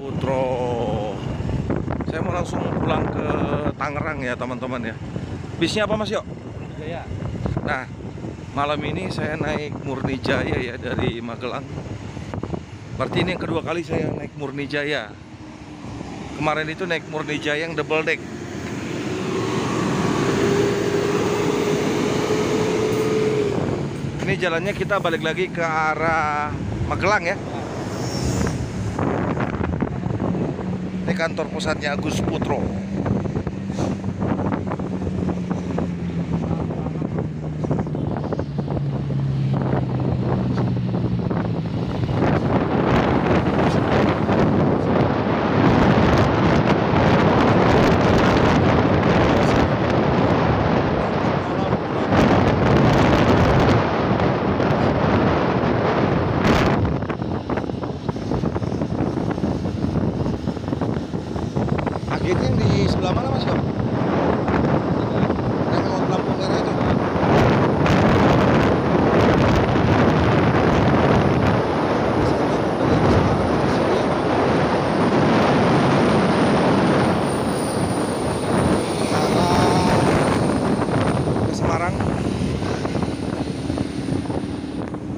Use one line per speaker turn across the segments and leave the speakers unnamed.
Putro. Saya mau langsung pulang ke Tangerang ya teman-teman ya. Bisnya apa Mas Yo?
Jaya.
Nah, malam ini saya naik Murni Jaya ya dari Magelang. Berarti ini yang kedua kali saya naik Murni Jaya. Kemarin itu naik Murni Jaya yang double deck. Ini jalannya kita balik lagi ke arah Magelang ya. Ini kantor pusatnya Agus Putro. Akhirnya yang di sebelah mana Mas Yo? Yang mau lampu merah itu. Ke Semarang.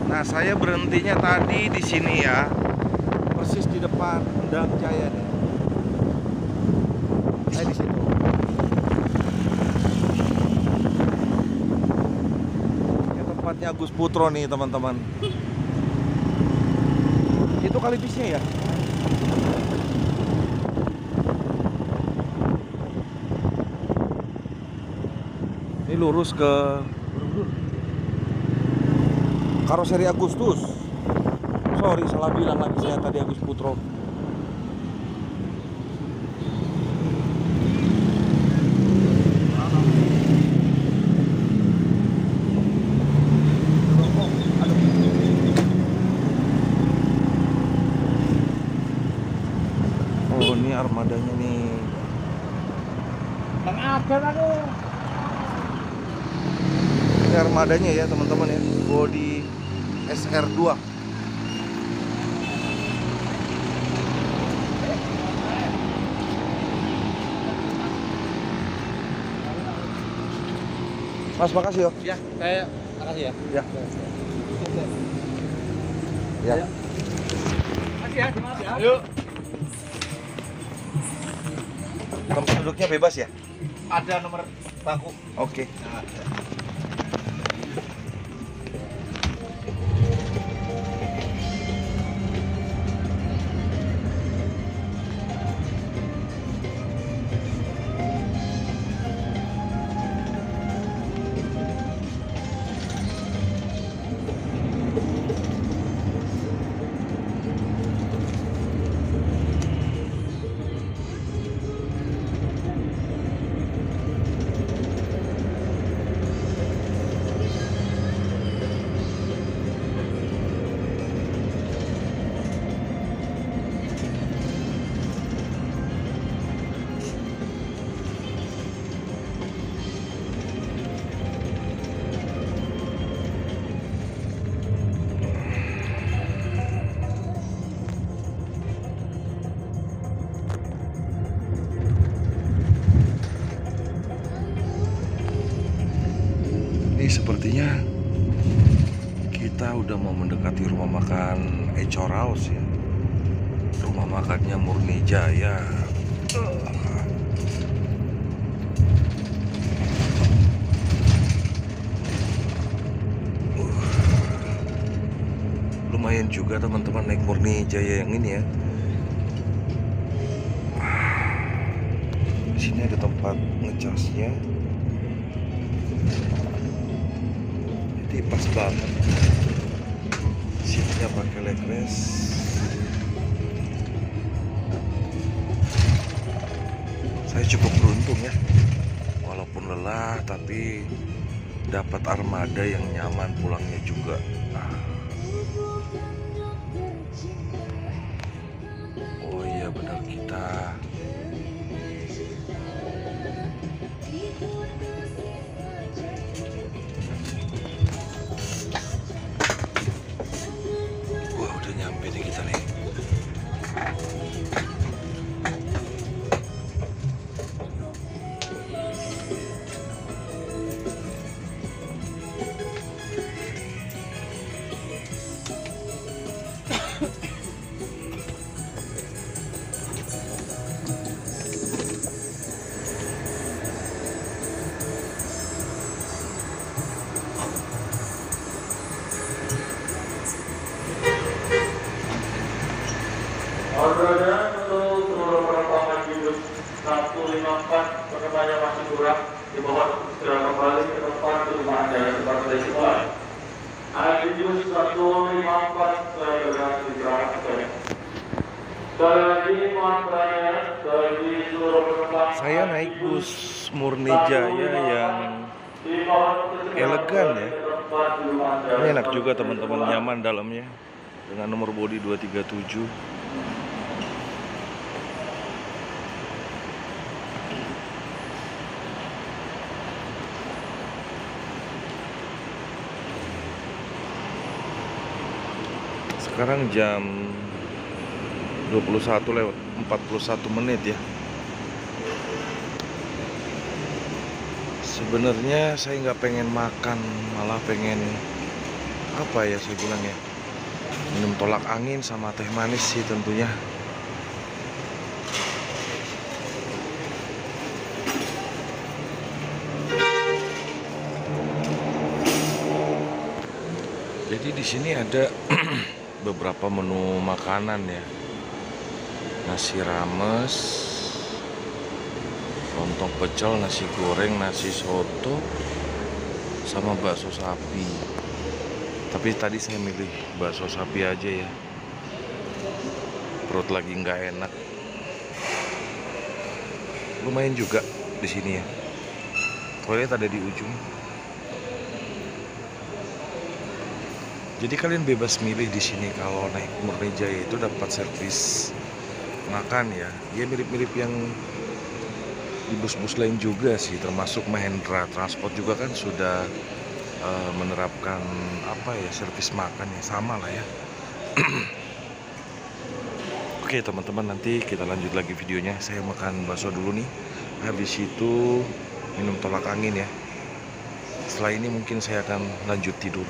Nah, saya berhentinya tadi di sini ya. Persis di depan Dam Jaya nih. Saya di situ. Ini tempatnya Agus Putro nih teman-teman. Itu kali bisnya ya? Ini lurus ke Karoseri Agustus. Sorry salah bilang lagi saya tadi Agus Putro. Oh ini armadanya nih.
Bang aku.
Ini armadanya ya teman-teman ya. Body SR2. Mas makasih yo.
Ya, saya makasih ya.
Ya. Ya.
Makasih ya, semangat ya. Yuk.
Tempat duduknya bebas ya?
Ada nomor bangku.
Oke. Ini sepertinya kita udah mau mendekati rumah makan Ecor House ya. Rumah makannya Murni Jaya. Uh. Lumayan juga teman-teman naik Murni Jaya yang ini ya. Di sini ada tempat ngecasnya. Banget. Seatnya pakai legress. Saya cukup beruntung ya. Walaupun lelah tapi dapat armada yang nyaman pulangnya juga. Ah. Oh iya benar kita.
154 penerbangan masih kurang untuk segera kembali ke tempat tujuan Anda seperti semula. Adidas 154 saya berhasil berangkat. Sekali lagi mohon penumpang.
Saya naik bus Murni Jaya yang elegan
kembali
ya.
tempat
Ini enak juga teman-teman nyaman dalamnya dengan nomor bodi 237. Sekarang jam 21 lewat 41 menit ya. Sebenarnya saya nggak pengen makan, malah pengen apa ya saya bilang ya minum tolak angin sama teh manis sih tentunya jadi di sini ada beberapa menu makanan ya. Nasi rames lontong pecel nasi goreng nasi soto sama bakso sapi. Tapi tadi saya milih bakso sapi aja ya. Perut lagi nggak enak. Lumayan juga di sini ya. Toilet ada di ujung jadi kalian bebas milih di sini kalau naik Murni Jaya itu dapat servis makan ya. Dia mirip-mirip yang di bus-bus lain juga sih termasuk Mahendra Transport juga kan sudah eh, menerapkan apa ya servis makan ya sama lah ya. Oke teman-teman nanti kita lanjut lagi videonya. Saya makan bakso dulu nih. Habis itu minum tolak angin ya. Setelah ini mungkin saya akan lanjut tidur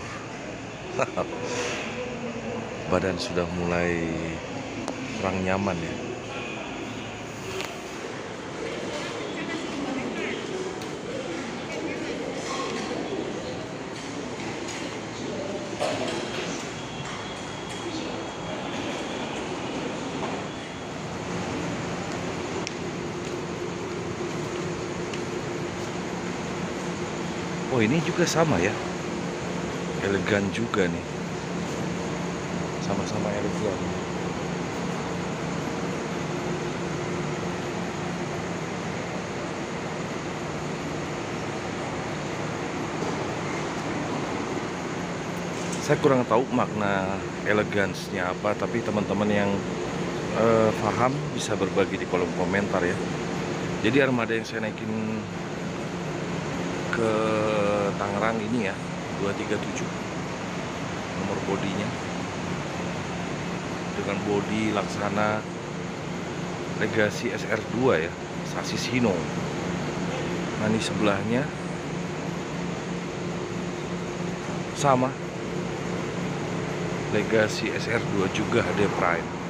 badan sudah mulai kurang nyaman ya. Oh ini juga sama ya Elegan juga nih. Sama-sama elegan Saya kurang tahu makna elegansnya apa Tapi teman-teman yang eh, paham bisa berbagi di kolom komentar ya. Jadi armada yang saya naikin ke Tangerang ini ya 237 nomor bodinya. Dengan bodi laksana Legacy SR2 ya sasis Hino. Nah ini sebelahnya. Sama. Legacy SR2 juga HD Prime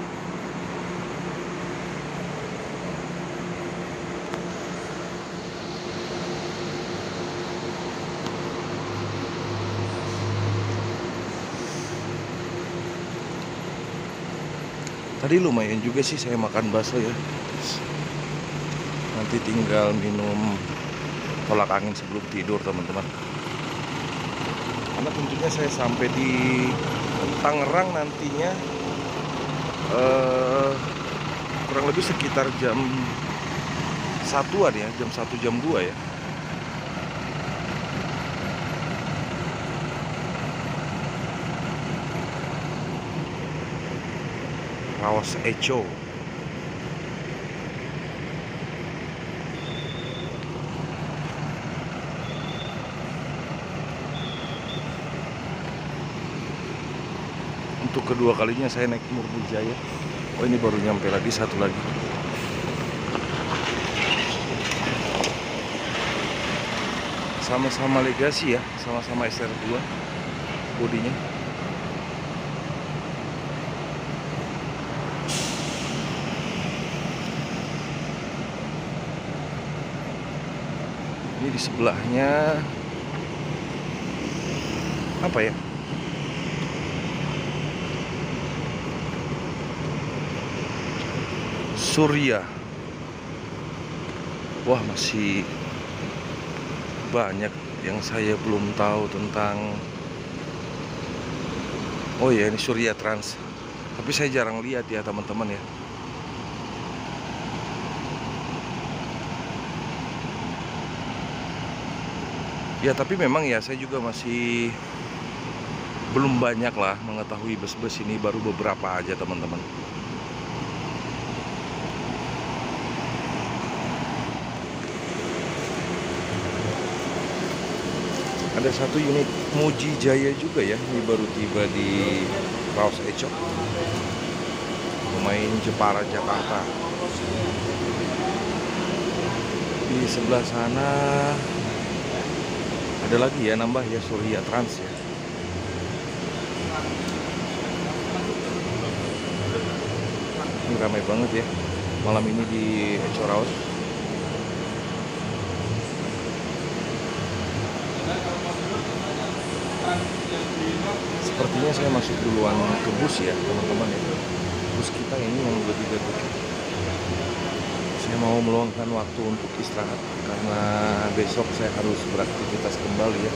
Tadi lumayan juga sih saya makan bakso ya. Nanti tinggal minum tolak angin sebelum tidur teman-teman. Karena tentunya saya sampai di Tangerang nantinya eh, kurang lebih sekitar jam satuan ya, jam satu jam 2 ya. Rawas Echo. Untuk kedua kalinya saya naik Murni Jaya. Oh ini baru nyampe lagi satu lagi. Sama-sama legasi ya, sama-sama SR2 bodinya. Ini di sebelahnya apa ya? Surya. Wah, masih banyak yang saya belum tahu tentang Oh ya, ini Surya Trans. Tapi saya jarang lihat ya, teman-teman ya. Ya, tapi memang ya saya juga masih belum banyak lah mengetahui bus-bus ini baru beberapa aja teman-teman. Ada satu unit Muji Jaya juga ya, ini baru tiba di Raus Ecok. Pemain Jepara Jakarta. Di sebelah sana ada lagi ya nambah ya Surya Trans ya. Ini ramai banget ya malam ini di Ecok Raus. Sepertinya saya masuk duluan ke bus ya teman-teman ya. Bus kita ini yang lebih deket. Saya mau meluangkan waktu untuk istirahat karena besok saya harus beraktivitas kembali ya.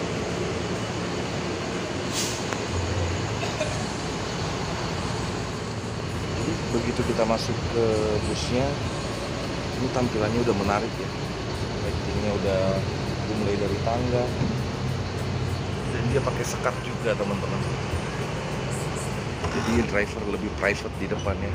Jadi begitu kita masuk ke busnya, ini tampilannya udah menarik ya. Lightingnya udah dimulai dari tangga, dan dia pakai sekat juga teman-teman jadi driver lebih private di depannya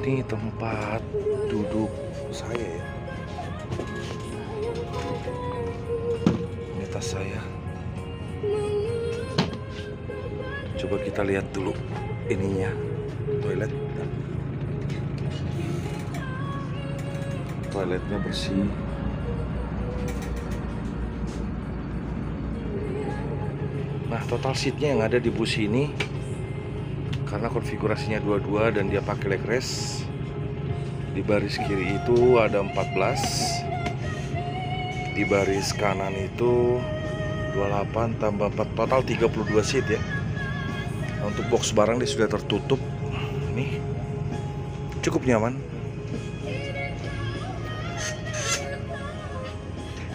ini tempat duduk saya ya. Ini tas saya. Coba kita lihat dulu ininya toilet. Toiletnya bersih. Nah total seatnya yang ada di bus ini karena konfigurasinya dua-dua dan dia pakai leg rest. Di baris kiri itu ada 14 di baris kanan itu 28 tambah 4 total 32 seat ya. Nah, untuk box barang dia sudah tertutup. Nih cukup nyaman.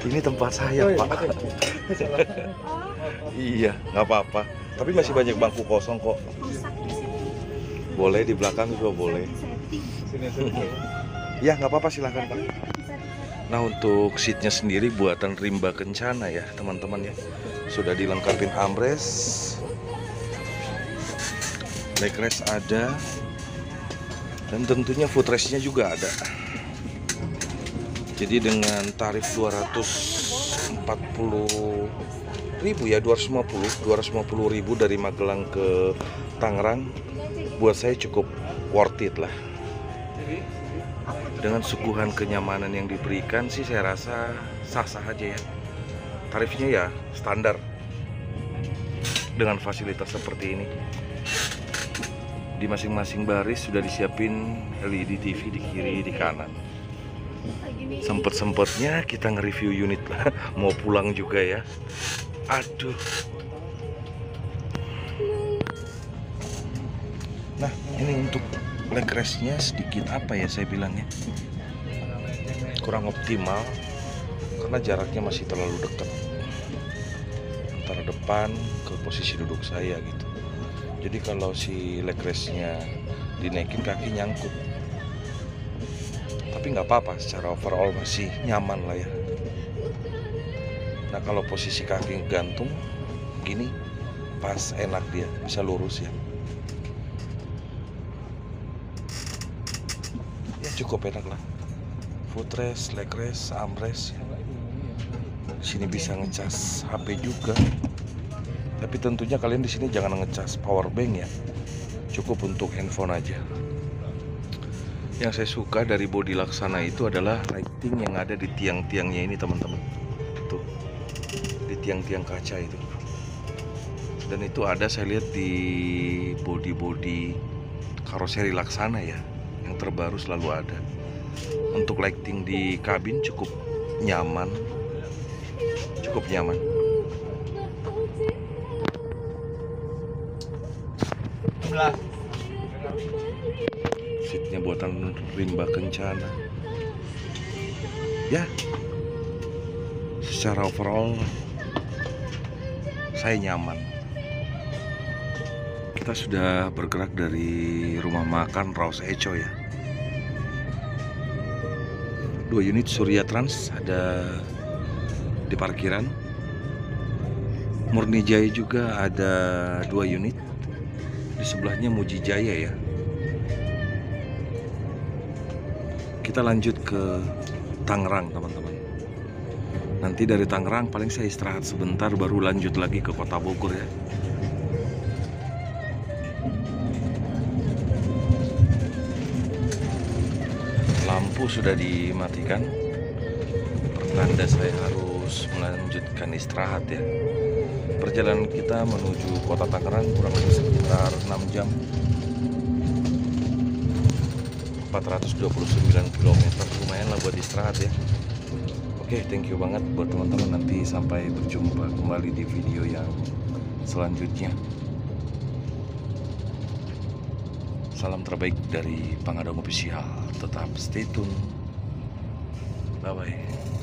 Ini tempat saya
Oh, iya,
pak. iya nggak apa-apa. Tapi masih banyak bangku kosong kok boleh di belakang juga boleh. Ya nggak apa-apa silahkan pak. Nah untuk seatnya sendiri buatan Rimba Kencana ya teman-teman ya. Sudah dilengkapin armrest. Backrest ada. Dan tentunya footrestnya juga ada. Jadi dengan tarif 240 ribu ya 250 250 ribu dari Magelang ke Tangerang. Buat saya cukup worth it lah. Dengan suguhan kenyamanan yang diberikan sih saya rasa sah-sah aja ya. Tarifnya ya standar. Dengan fasilitas seperti ini. Di masing-masing baris sudah disiapin LED TV di kiri di kanan. Sempet-sempetnya kita nge-review unit lah. Mau pulang juga ya aduh. Nah ini untuk leg restnya sedikit apa ya saya bilangnya? Kurang optimal karena jaraknya masih terlalu dekat. Antara depan ke posisi duduk saya gitu. Jadi kalau si leg restnya dinaikin kaki nyangkut. Tapi nggak apa-apa secara overall masih nyaman lah ya Nah kalau posisi kaki gantung gini pas enak dia bisa lurus ya. Ya cukup enak lah. Footrest, legrest, armrest. Ya. Sini bisa ngecas HP juga. Tapi tentunya kalian di sini jangan ngecas power bank ya. Cukup untuk handphone aja. Yang saya suka dari body laksana itu adalah lighting yang ada di tiang-tiangnya ini teman-teman tiang-tiang kaca itu. Dan itu ada saya lihat di bodi-bodi karoseri laksana ya yang terbaru selalu ada. Untuk lighting di kabin cukup nyaman. Cukup nyaman. Seatnya buatan rimba kencana. Ya. Secara overall saya nyaman. Kita sudah bergerak dari rumah makan Raus Eco ya. Dua unit Surya Trans ada di parkiran. Murni Jaya juga ada dua unit. Di sebelahnya Muji Jaya ya. Kita lanjut ke Tangerang teman-teman nanti dari Tangerang paling saya istirahat sebentar baru lanjut lagi ke kota Bogor ya. Lampu sudah dimatikan. Pertanda saya harus melanjutkan istirahat ya. Perjalanan kita menuju kota Tangerang kurang lebih sekitar 6 jam. 429 km lumayan lah buat istirahat ya Oke thank you banget buat teman-teman nanti sampai berjumpa kembali di video yang selanjutnya. Salam terbaik dari Pangadong Official. Tetap stay tune. Bye bye